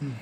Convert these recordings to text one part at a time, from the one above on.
嗯。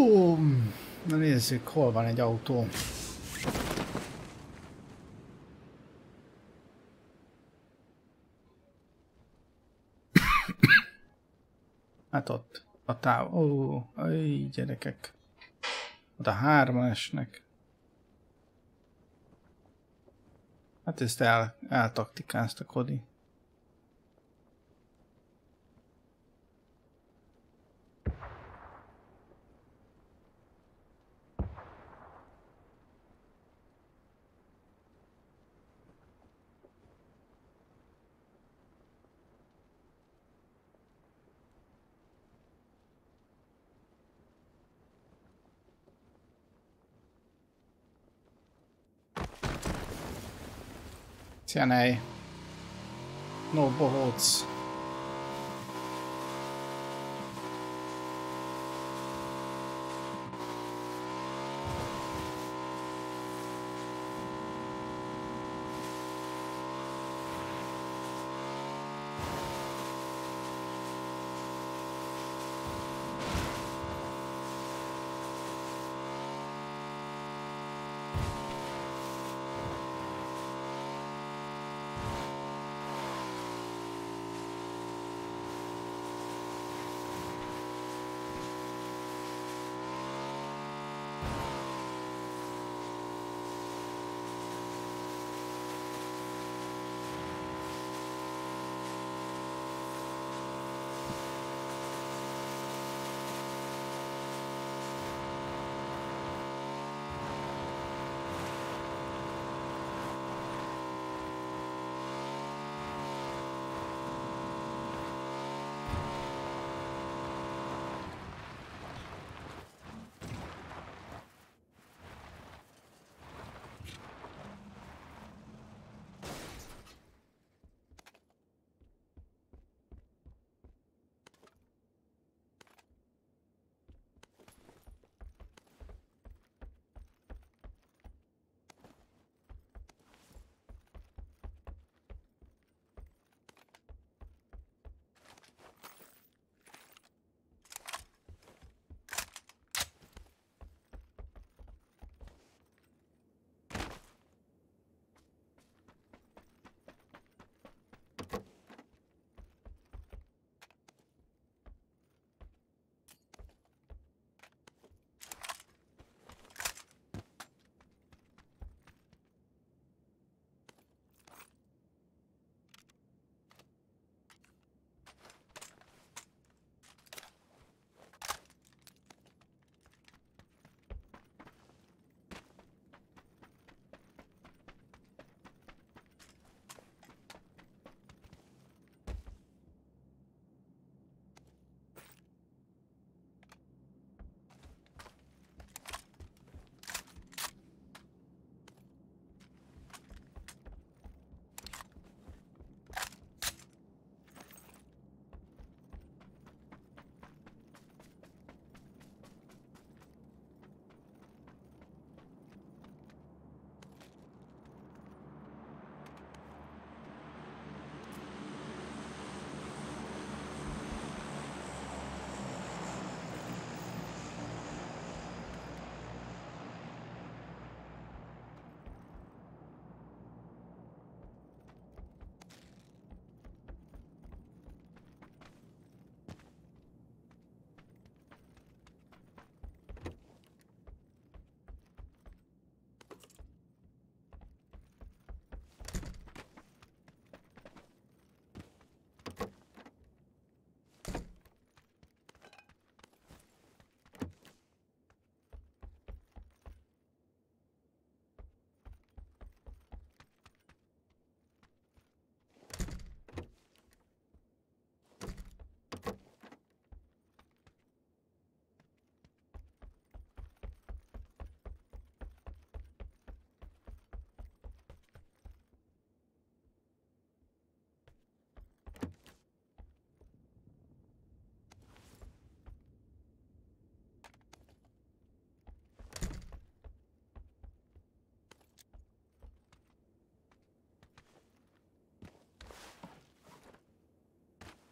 Ó, na nézzük, hol van egy autó. Hát ott, a táv. Ó, aj, gyerekek. Ott a hárman esnek. Hát ezt el, eltaktikázta Kodi. 现在，弄不好吃。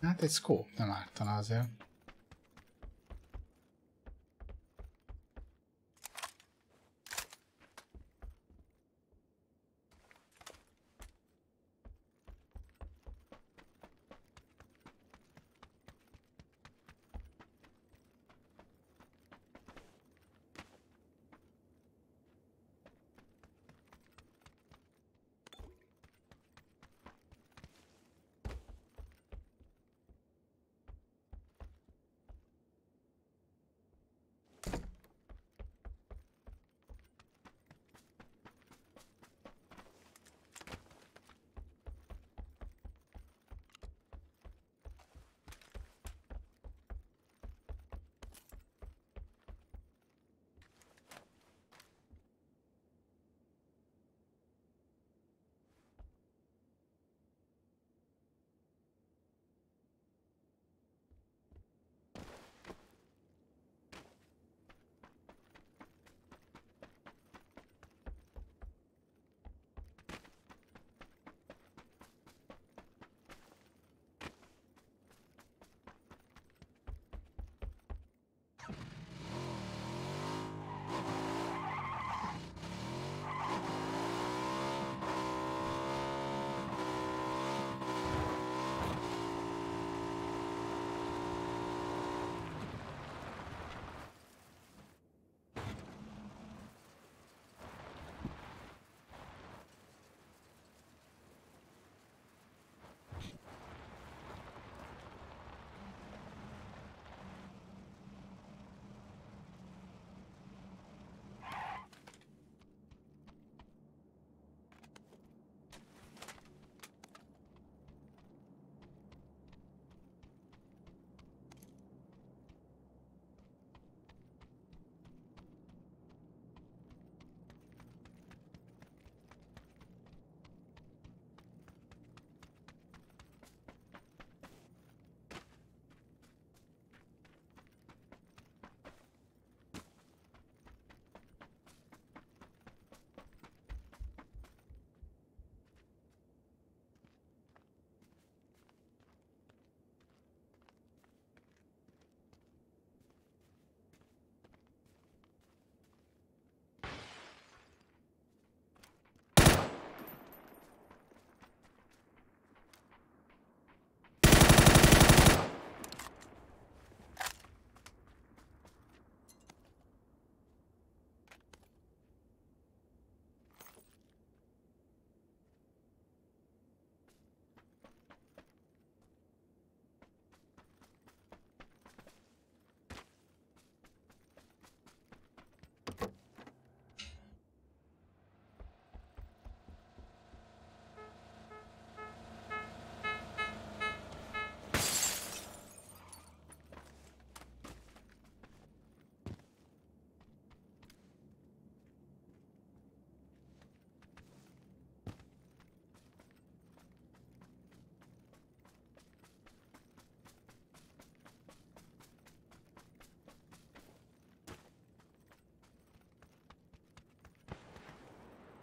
Hát egy scope nem ártana azért.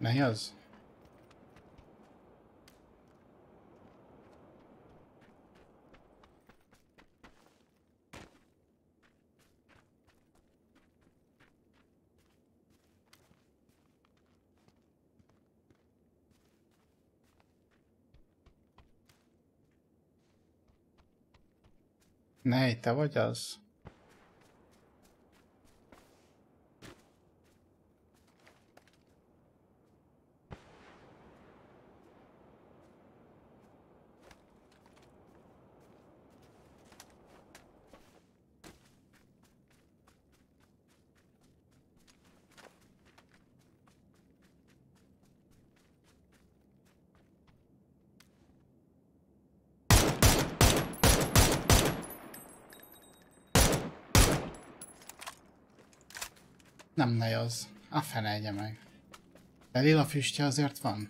Mely az? Ne, te vagy az? Nem ne az. A fene meg. De lila füstje azért van.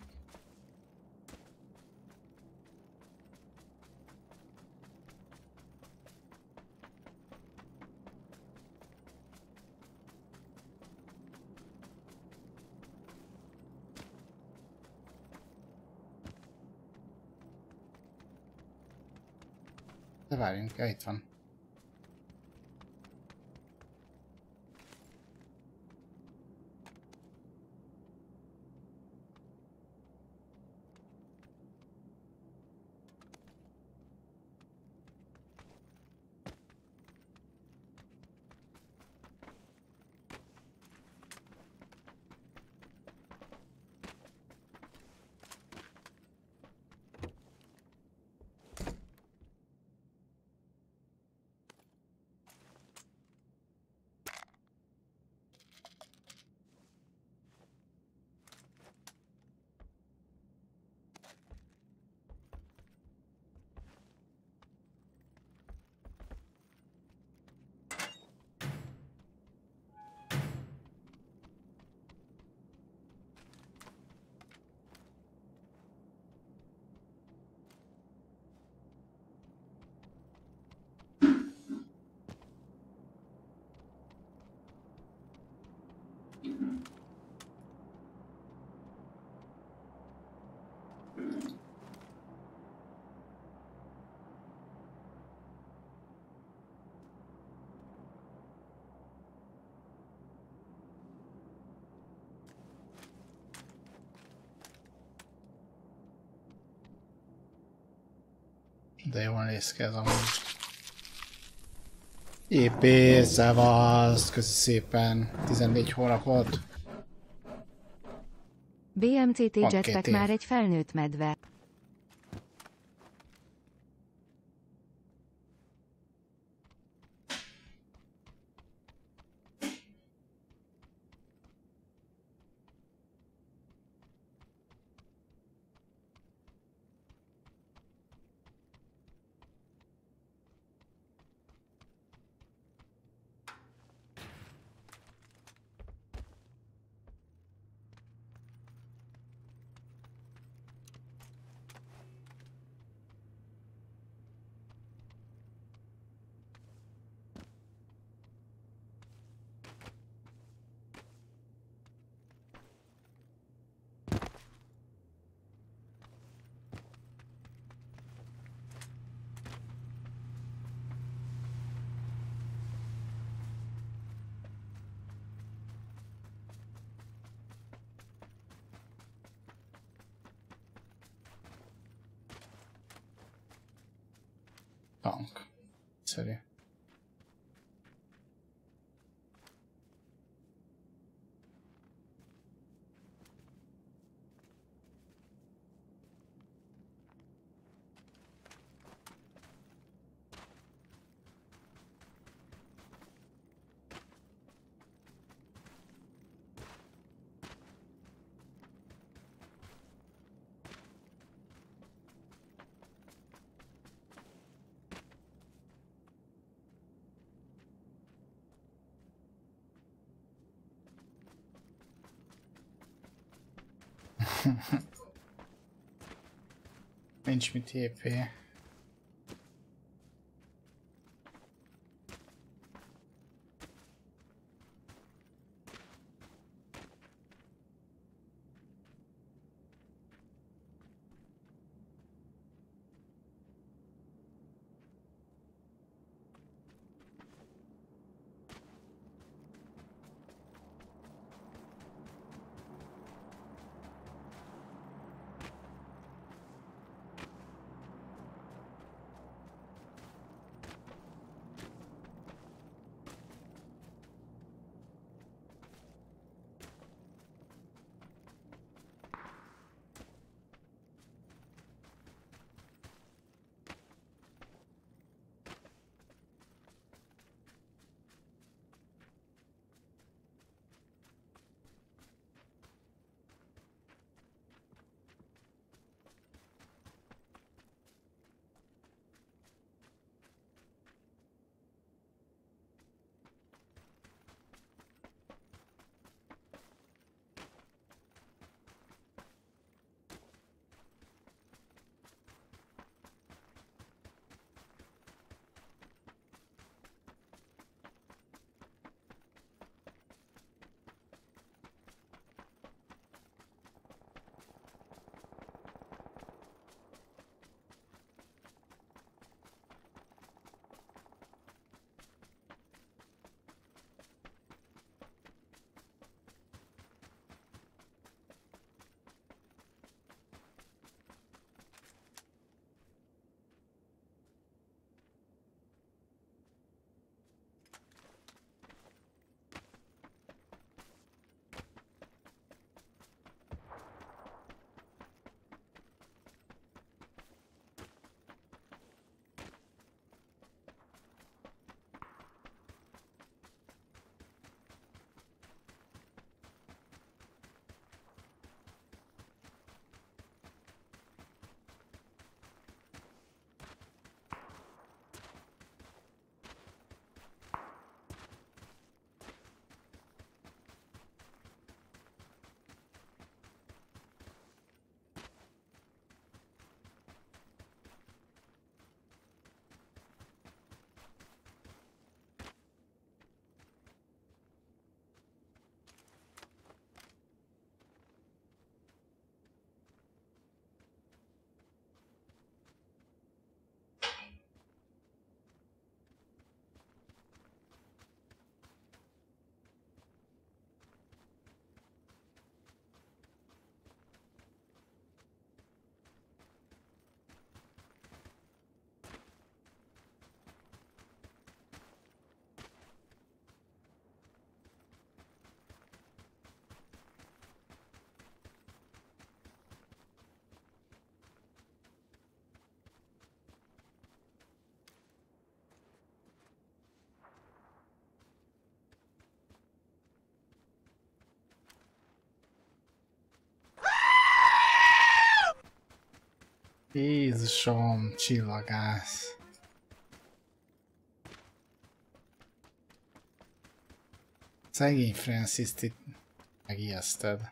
De várjunk, ja, itt van. De jól néz ki ez amúgy. Épé, szevasz, köszi szépen. 14 hónap volt. BMCT Jetpack már egy felnőtt medve. Bank. Sorry. Nincs mit épé. Jézusom, csillagász. Szegény Francis-t itt megijeszted.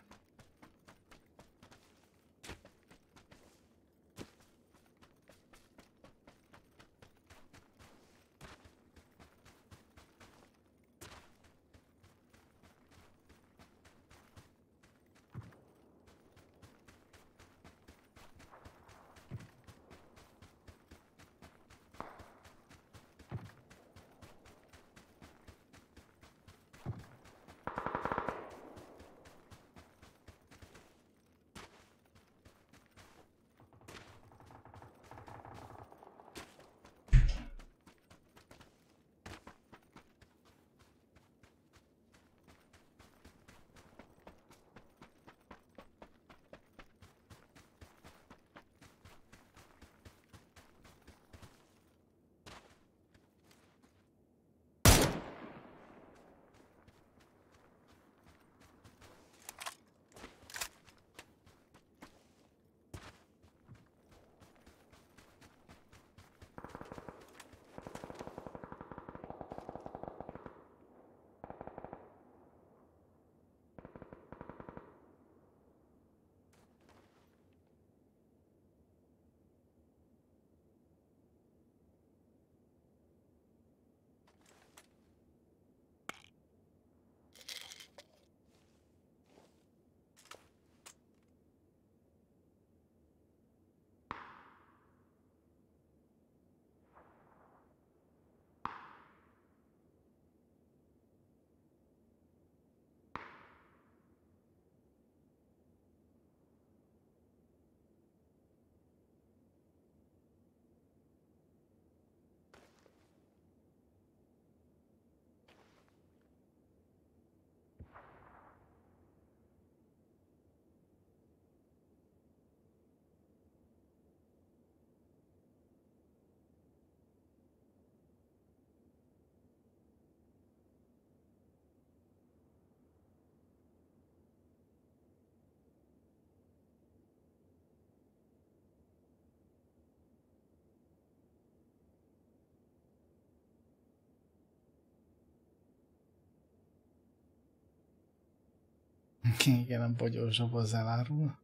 Igen, a bogyós zsaboz elárul.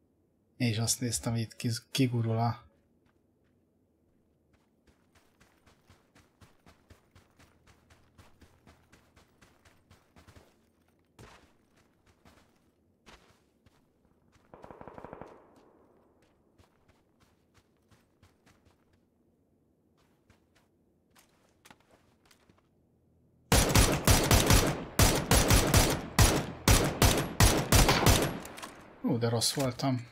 És azt néztem, hogy itt kigurul a de rossz voltam.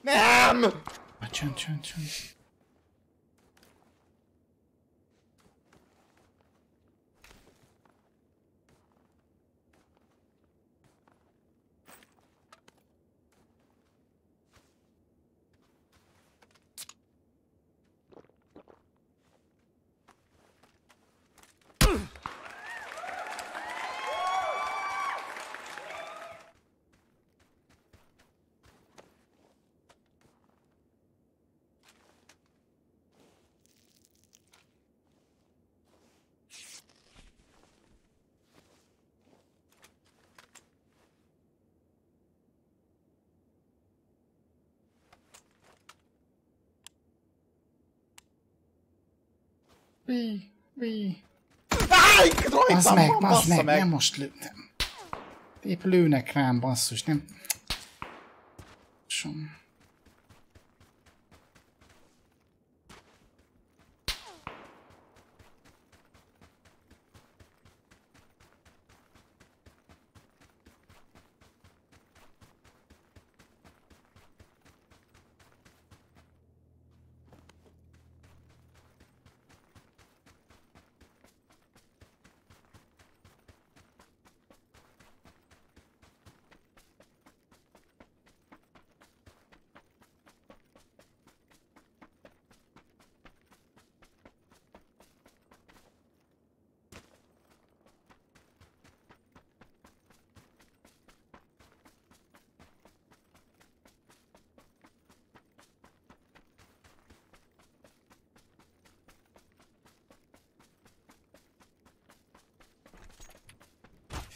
Nem! Csön, csön, csön. Mi? Mi? Áj! Basz meg, basz meg, meg, nem most lő... Nem. Épp lőnek rám, basszus, nem... Som.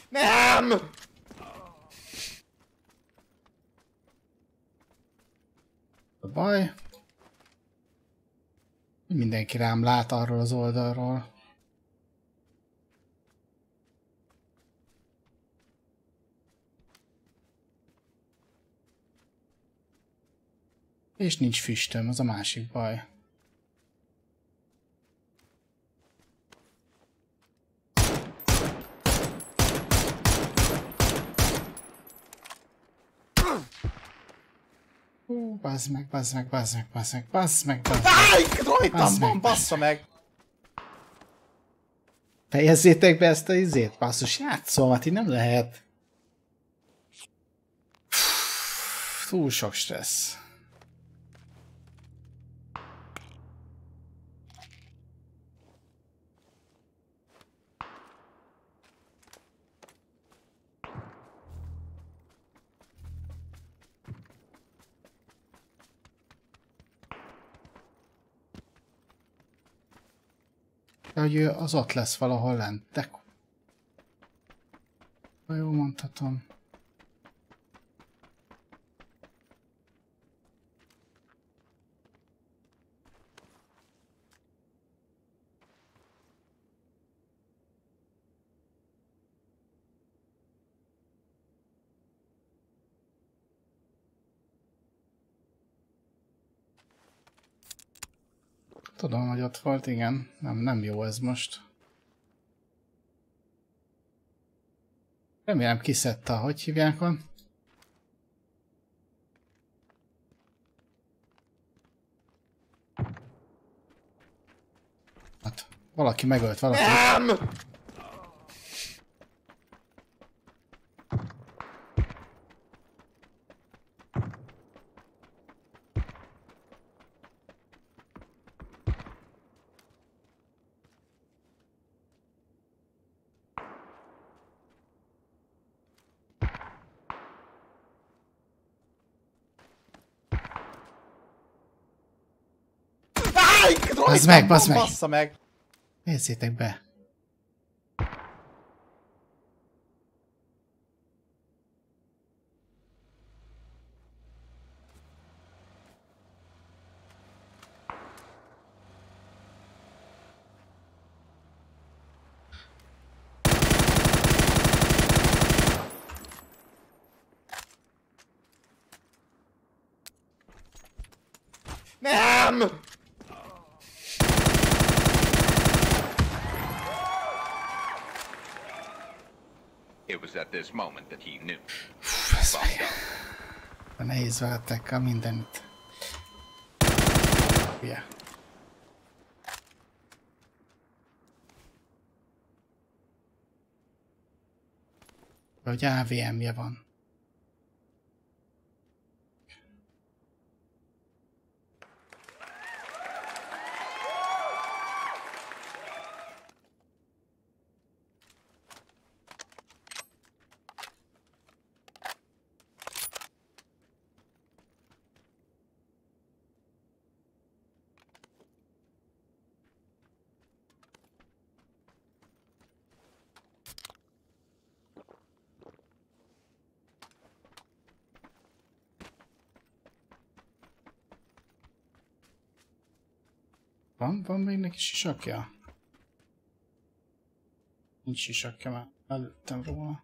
Nem! A baj. Mindenki rám lát arról az oldalról. És nincs füstöm, az a másik baj. Bazd meg, bazd meg, bazd meg, bazd meg, bazd meg, bazd meg. Áj! Rajtam Bazd van, meg. bassza meg! Fejezzétek be ezt a izét, basszus, játszom, hát így nem lehet. Túl sok stressz. Hogy az ott lesz valahol lent. De... Ha jól mondhatom. Tudom, hogy ott volt, igen. Nem, nem jó ez most. Remélem kiszedte, hogy hívják van. Hát, valaki megölt valakit. Nem! Áj! Bazd Rajtam meg, bazd meg! Bassza meg! Nézzétek be! This moment that he knew. De nehéz veletekkel mindenit. Hülye. Hogy AVM-je van. Van, még neki sisakja? Nincs sisakja, már előttem róla.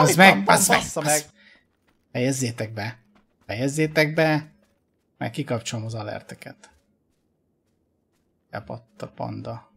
Bazd meg, bazd meg, bassza bazd meg! Fejezzétek be! Fejezzétek be! Meg kikapcsolom az alerteket. Epadt a panda.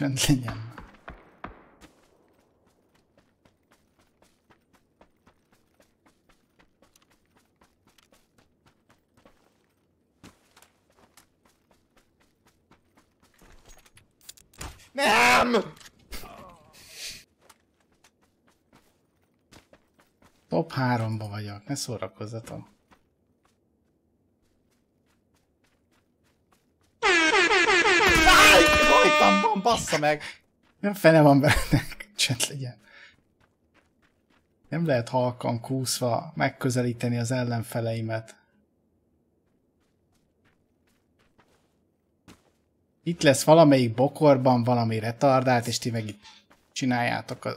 Csend legyen. Nem! Top 3-ba vagyok, ne szórakozzatok. Van, bassza meg! Nem fene van bennek, csend legyen. Nem lehet halkan kúszva megközelíteni az ellenfeleimet. Itt lesz valamelyik bokorban valami retardált, és ti meg itt csináljátok a...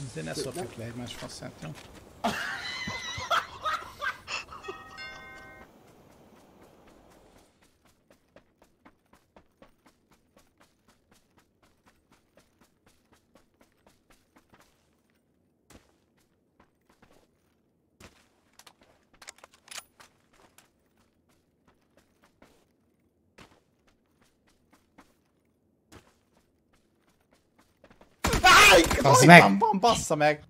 Mas ele é só pick mas fácil, então. Az meg! bassza meg!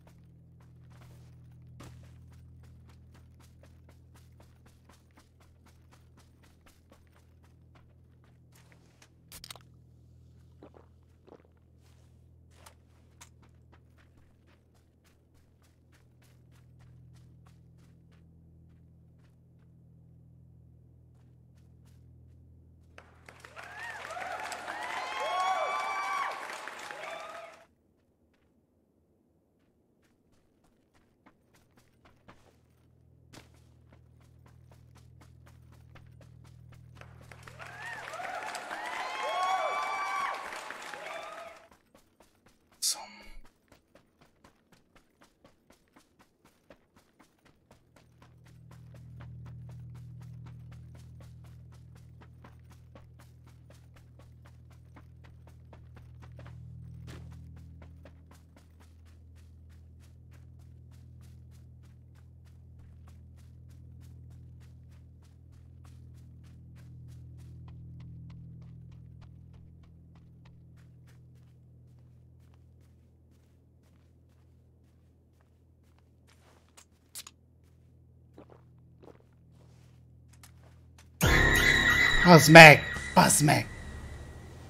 Az meg! Az meg!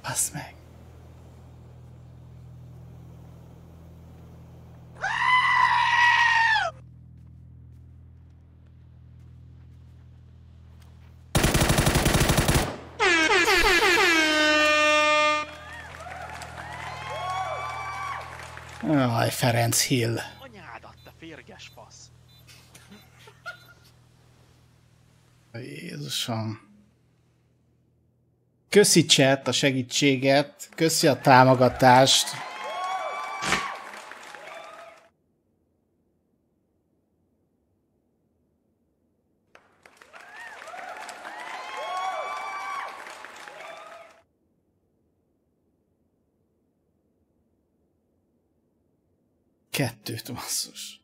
Az meg! Aj, Ferenc Hill. Anyádat, te férges fasz! Jézusom. Köszi chat a segítséget, köszi a támogatást. Kettőt basszus.